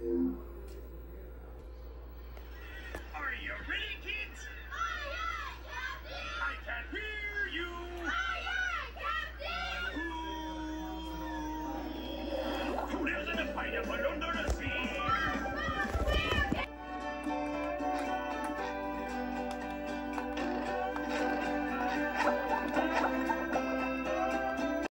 and